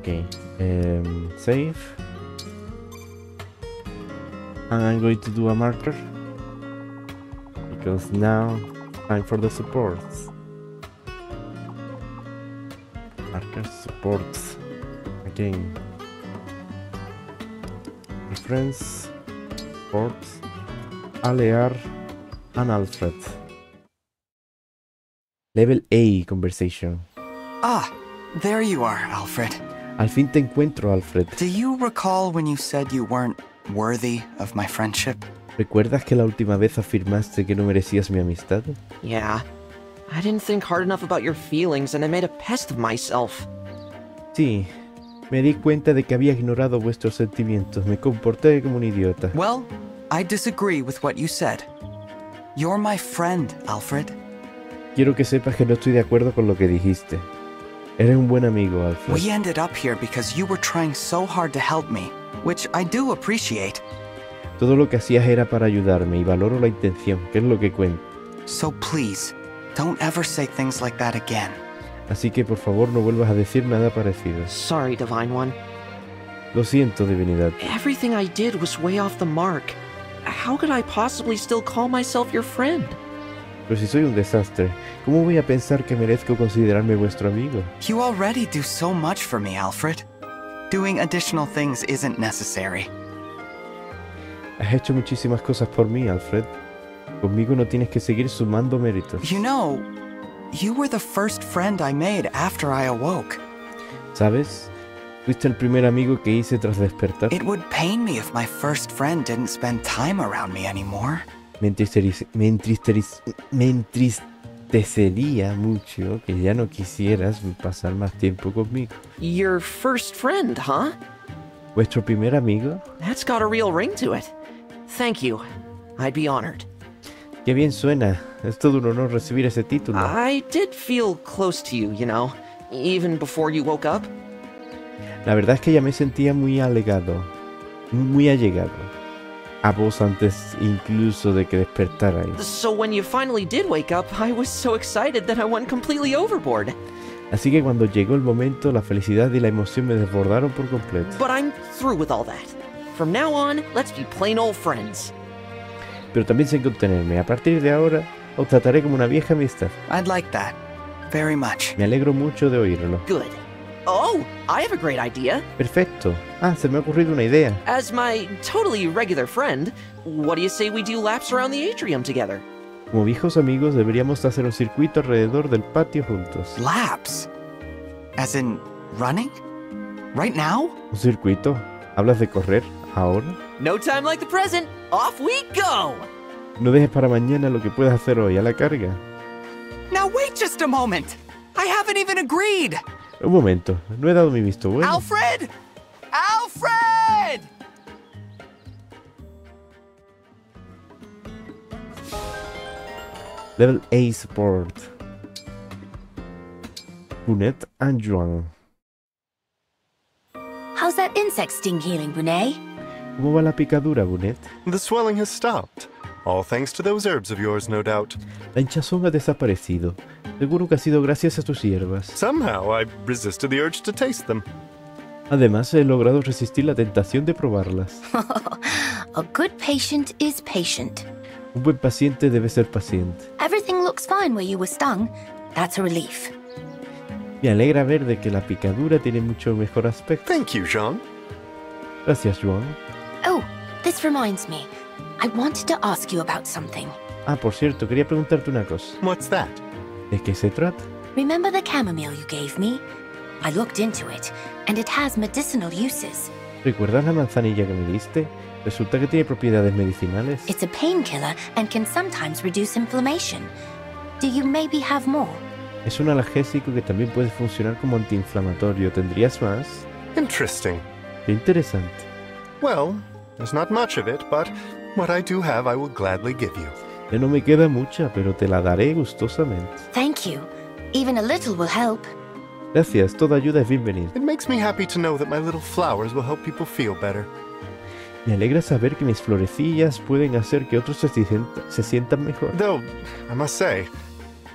Okay, um, save. And I'm going to do a marker. Because now, time for the supports. Marker supports. Again. Friends, supports, Alear, and Alfred. Level A conversation. Ah, there you are, Alfred. Al fin te encuentro, Alfred. Do you recall when you said you weren't worthy of my friendship? ¿Recuerdas que la última vez afirmaste que no merecías mi amistad? Yeah. I didn't think hard enough about your feelings and I made a pest of myself. Sí, me di cuenta de que había ignorado vuestros sentimientos. Me comporté como un idiota. Well, I disagree with what you said. You're my friend, Alfred. Quiero que sepas que no estoy de acuerdo con lo que dijiste. Eres un buen amigo, Alfred. We ended up here because you were trying so hard to help me, which I do appreciate. Todo lo que hacías era para ayudarme y valoro la intención, que es lo que cuenta. So please, don't ever say things like that again. Así que por favor no vuelvas a decir nada parecido. Sorry, Divine One. Lo siento, divinidad. Everything I did was way off the mark. How could I possibly still call myself your friend? Pero si soy un desastre, ¿cómo voy a pensar que merezco considerarme vuestro amigo? You already do so much for me, Alfred. Doing additional things isn't necessary. Has hecho muchísimas cosas por mí, Alfred. Conmigo no tienes que seguir sumando méritos. You know, you were the first friend I made after I awoke. ¿Sabes? Fuiste el primer amigo que hice tras despertar. It would pain me if my first friend didn't spend time around me anymore. Me, me, me entristecería mucho que ya no quisieras pasar más tiempo conmigo. Your first friend, huh? ¿Vuestro primer amigo? That's got a real ring to it. Thank you. I'd be honored. Qué bien suena. Es todo un honor recibir ese título. I did feel close to you, you know, even before you woke up. La verdad es que ya me sentía muy alegado, muy allegado a vos antes incluso de que despertarais. So when you finally did wake up, I was so excited that I went completely overboard. Así que cuando llegó el momento, la felicidad y la emoción me desbordaron por completo. But I'm through with all that. From now on, let's be plain old friends. Pero también sé contenerme. A partir de ahora, os trataré como una vieja amistad. I'd like that. Very much. Me alegro mucho de oírlo. Good. Oh, I have a great idea. Perfecto. Ah, se me ha ocurrido una idea. As my totally regular friend, what do you say we do laps around the atrium together? Como viejos amigos, deberíamos hacer un circuito alrededor del patio juntos. Laps? As in running? Right now? ¿Un circuito? ¿Hablas de correr? ¿Ahora? No time like the present. Off we go! No dejes para mañana lo que puedas hacer hoy. A la carga. Now wait just a moment! I haven't even agreed! Un momento. No he dado mi visto bueno. Alfred! Alfred! Level A Support. Punet and Juan. How's that insect sting healing, Brune? ¿Cómo va la picadura, Bunet? The swelling has stopped. All thanks to those herbs of yours, no doubt. La hinchazón ha desaparecido. Seguro que ha sido gracias a tus hierbas. Somehow I resisted the urge to taste them. Además, he logrado resistir la tentación de probarlas. A good patient is patient. Un buen paciente debe ser paciente. Everything looks fine where you were stung. That's a relief. Me alegra ver de que la picadura tiene mucho mejor aspecto. Thank you, Jean. Gracias, Juan. Oh, this reminds me. I wanted to ask you about something. Ah, por cierto, quería preguntarte una cosa. What's that? ¿De qué se trata? Remember the chamomile you gave me? I looked into it, and it has medicinal uses. ¿Recuerdas la manzanilla que me diste? Resulta que tiene propiedades medicinales. It's a painkiller and can sometimes reduce inflammation. Do you maybe have more? Es un analgésico que también puede funcionar como antiinflamatorio. ¿Tendrías más? Interesting. Qué interesante. Well, there's not much of it, but what I do have I will gladly give you. Ya no me queda mucha, pero te la daré gustosamente. Thank you. Even a little will help. Gracias, toda ayuda es bienvenida. It makes me happy to know that my little flowers will help people feel better. Me alegra saber que mis florecillas pueden hacer que otros se sientan, se sientan mejor. Though, I must say,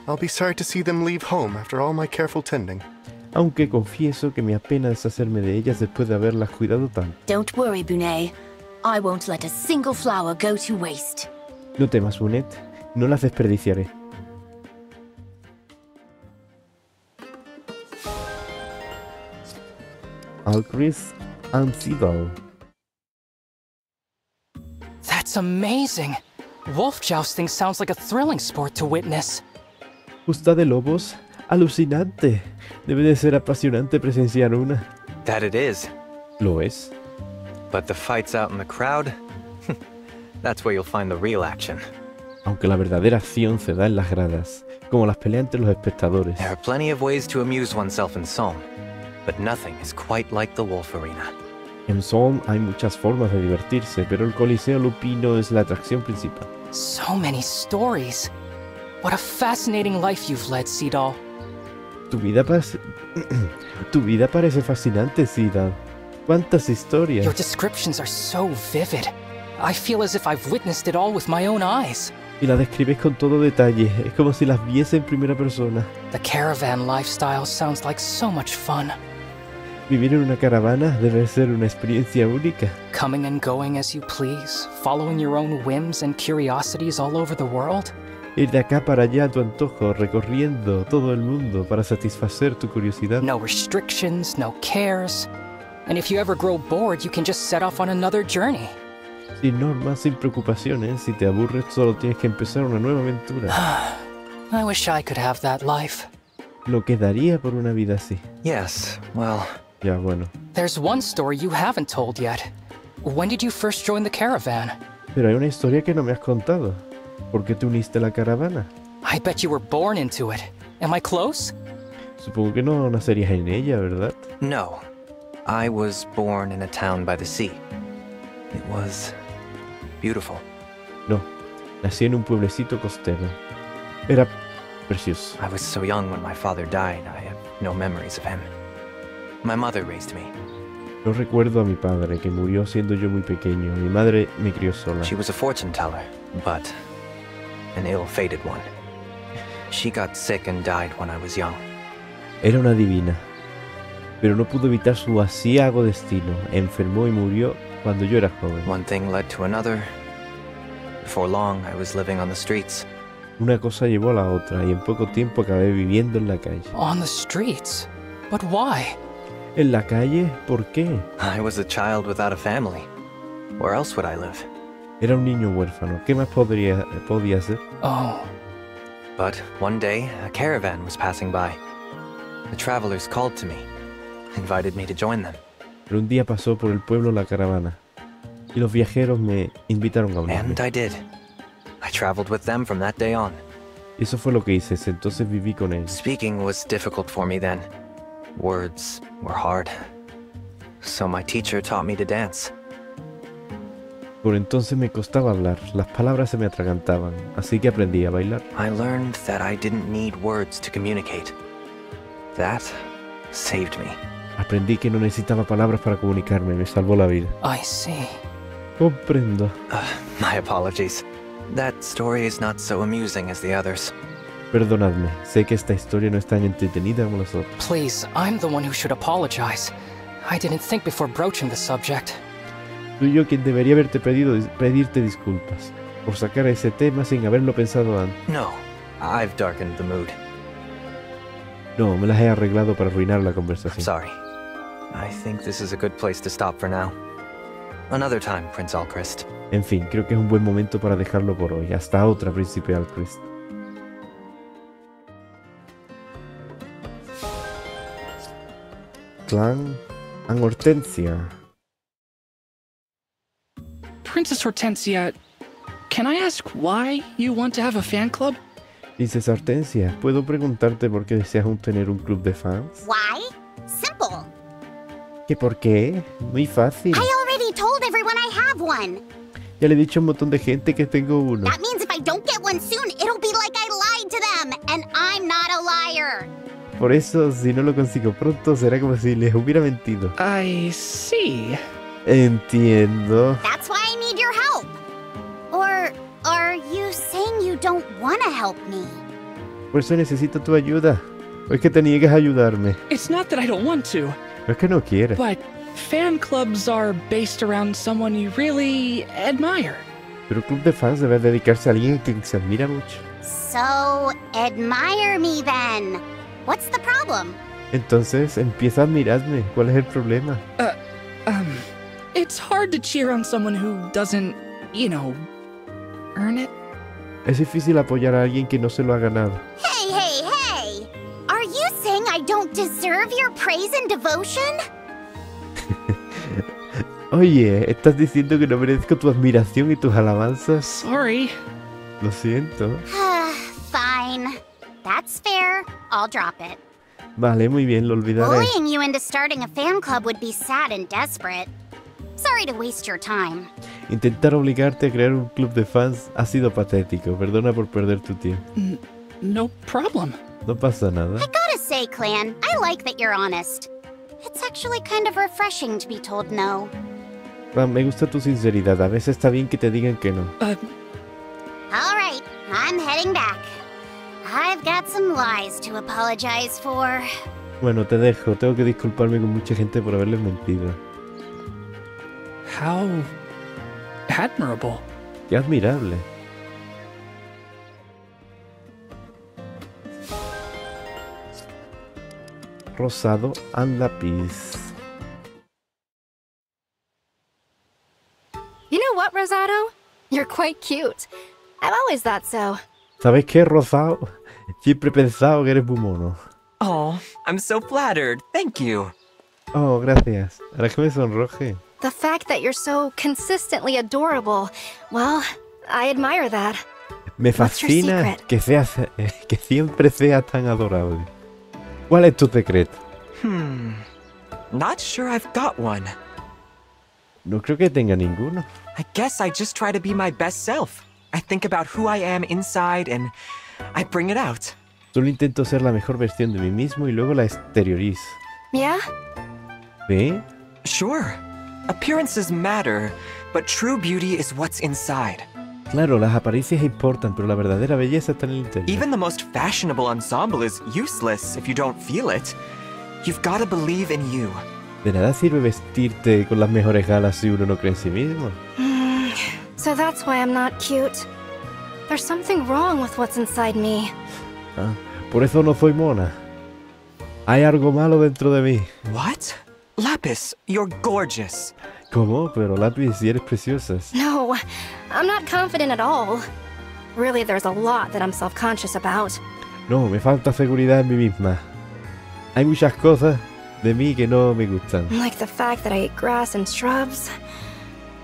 I'll be sorry to see them leave home after all my careful tending. aunque confieso que me apena deshacerme de ellas después de haberlas cuidado tanto. Don't worry, Bunet. I won't let a single flower go to waste. No temas, Bunet, no las desperdiciaré. Alcris and Seagull. That's amazing. Wolf jousting sounds like a thrilling sport to witness. Justa de lobos, alucinante. Debe de ser apasionante presenciar una. That it is. Lo es. But the fights out in the crowd? That's where you'll find the real action. Aunque la verdadera acción se da en las gradas, como las peleas entre los espectadores. There are plenty of ways to amuse oneself in Somme, but nothing is quite like the Wolf Arena. En Somme hay muchas formas de divertirse, pero el Coliseo Lupino es la atracción principal. So many stories. What a fascinating life you've led, Seedall. Tu vida parece... tu vida parece fascinante, Zidane. ¿Cuántas Your historias? descriptions are so vivid. I feel as if I've witnessed it all with my own eyes. Y las describes con todo detalle. Es como si las viese en primera persona. The caravan lifestyle sounds like so much fun. Vivir en una caravana debe ser una experiencia única. Coming and going as you please, following your own whims and curiosities all over the world. Ir de acá para allá a tu antojo, recorriendo todo el mundo para satisfacer tu curiosidad. No restrictions, no cares. And if you ever grow bored, you can just set off on another journey. Sin normas, sin preocupaciones. Si te aburres, solo tienes que empezar una nueva aventura. I wish I could have that life. Lo que daría por una vida así. Yes, well, Ya, bueno. There's one story you haven't told yet. When did you first join the caravan? Pero hay una historia que no me has contado. ¿Por qué te uniste a la caravana? I bet you were born into it. Am I close? Supongo que no nacerías en ella, ¿verdad? no. I was born in a town by the sea. It was beautiful. No. Nací en un pueblecito costero. Era precioso. I was so young when my father died, I have no memories of him. My mother raised me. No recuerdo a mi padre, que murió siendo yo muy pequeño. Mi madre me crió sola. She was a fortune teller, but an ill fated one. She got sick and died when I was young. Era una divina. Pero no pudo evitar su asiago destino. Enfermó y murió cuando yo era joven. One thing led to another. Before long, I was living on the streets. Una cosa llevó a la otra y en poco tiempo acabé viviendo en la calle. On the streets? But why? ¿En la calle? ¿Por qué? I was a child without a family. Where else would I live? Era un niño huérfano. ¿Qué más podría, podía hacer? Oh, But one day, a caravan was passing by. The travelers called to me, invited me to join them. Pero un día pasó por el pueblo la caravana. Y los viajeros me invitaron a unirme. And I did. I traveled with them from that day on. Y eso fue lo que hice. Entonces viví con ellos. Speaking was difficult for me then. Words were hard. So my teacher taught me to dance. Por entonces me costaba hablar. Las palabras se me atragantaban. Así que aprendí a bailar. I learned that I didn't need words to communicate. That saved me. Aprendí que no necesitaba palabras para comunicarme. Me salvó la vida. I see. Comprendo. Uh, my apologies. That story is not so amusing as the others. Perdonadme. Sé que esta historia no es tan entretenida como las otras. Please, I'm the one who should apologize. I didn't think before broaching the subject. Soy yo quien debería haberte pedido pedirte disculpas por sacar ese tema sin haberlo pensado antes. No, I've darkened the mood. No, me las he arreglado para arruinar la I'm conversación. sorry. I think this is a good place to stop for now. Another time, Prince Alchrist. En fin, creo que es un buen momento para dejarlo por hoy. Hasta otra, Príncipe Alchrist. Clan and Hortensia. Princess Hortensia, can I ask why you want to have a fan club? Dices Hortensia, ¿puedo preguntarte por qué deseas un- tener un club de fans? Why? ¿Qué por qué? Muy fácil. I already told everyone I have one. Ya le he dicho a un montón de gente que tengo uno. That means if I don't get one soon, it'll be like I lied to them, and I'm not a liar. Por eso, si no lo consigo pronto, será como si les hubiera mentido. I see. Entiendo. That's why I need your help. Or are you saying you don't want to help me? Por eso necesito tu ayuda. Es que te niegues a ayudarme. It's not that I don't want to, Es que no quieres. but fan clubs are based around someone you really admire. Pero un club de fans debe dedicarse a alguien que se admira mucho. So, admire me then. What's the problem? Entonces empieza a admirarme. ¿Cuál es el problema? Um, it's hard to cheer on someone who doesn't, you know, earn it. Es difícil apoyar a alguien que no se lo ha ganado. don't deserve your praise and devotion? Oye, ¿estás diciendo que no merezco tu admiración y tus alabanzas? Sorry. Lo siento. Fine. That's fair. I'll drop it. Vale, muy bien, lo olvidaré. Bullying you into starting a fan club would be sad and desperate. Sorry to waste your time. Intentar obligarte a crear un club de fans ha sido patético. Perdona por perder tu tiempo. No problem. No pasa nada. I gotta say, Clan, I like that you're honest. It's actually kind of refreshing to be told no. Va, me gusta tu sinceridad. A veces está bien que te digan que no. Uh, All right, I'm heading back. I've got some lies to apologize for. Bueno, te dejo. Tengo que disculparme con mucha gente por haberles mentido. how admirable. Qué admirable. Rosado and lápiz. You know what, Rosado? You're quite cute. I've always thought so. ¿Sabes qué, Rosado? Siempre he pensado que eres muy mono. Oh, I'm so flattered. Thank you. Oh, gracias. Ahora que me sonroje. The fact that you're so consistently adorable, well, I admire that. Me fascina que seas, eh, que siempre seas tan adorable. ¿Cuál es tu secreto? Hmm. Not sure I've got one. No creo que tenga ninguno. I guess I just try to be my best self. I think about who I am inside and I bring it out. Solo intento ser la mejor versión de mí mismo y luego la exteriorizo. Yeah? ¿Ve? Sure. Appearances matter, but true beauty is what's inside. Claro, las apariencias importan, pero la verdadera belleza está en el interior. Even the most fashionable ensemble is useless if you don't feel it. You've got to believe in you. De nada sirve vestirte con las mejores galas si uno no cree en sí mismo. Hmm, so that's why I'm not cute. There's something wrong with what's inside me. Ah, por eso no soy mona. Hay algo malo dentro de mí. What? Lapis, you're gorgeous. ¿Cómo? Pero lápiz, si eres preciosa. No, I'm not confident at all. Really, there's a lot that I'm self conscious about. No, me falta seguridad en mí misma. Hay muchas cosas de mí que no me gustan. Like the fact that I eat grass and shrubs,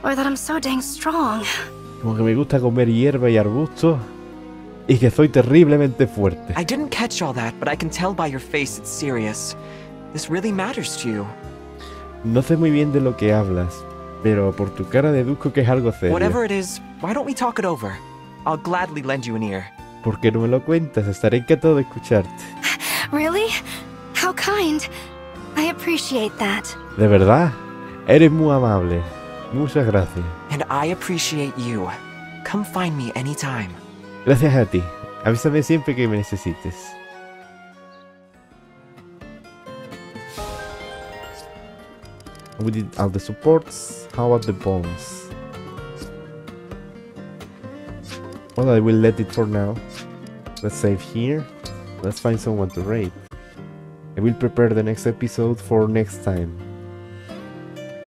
or that I'm so dang strong. Como que me gusta comer hierba y arbustos. Y que soy terriblemente fuerte. I didn't catch all that, but I can tell by your face it's serious. This really matters to you. No sé muy bien de lo que hablas, pero por tu cara deduzco que es algo serio. Whatever it is, why don't we talk it over? I'll gladly lend you an ear. ¿Por qué no me lo cuentas? Estaré encantado de escucharte. Really? How kind. I appreciate that. De verdad, eres muy amable. Muchas gracias. And I appreciate you. Come find me anytime. Gracias a ti. Avísame siempre que me necesites. We did all the supports. How about the bones? Well, I will let it for now. Let's save here. Let's find someone to raid. I will prepare the next episode for next time.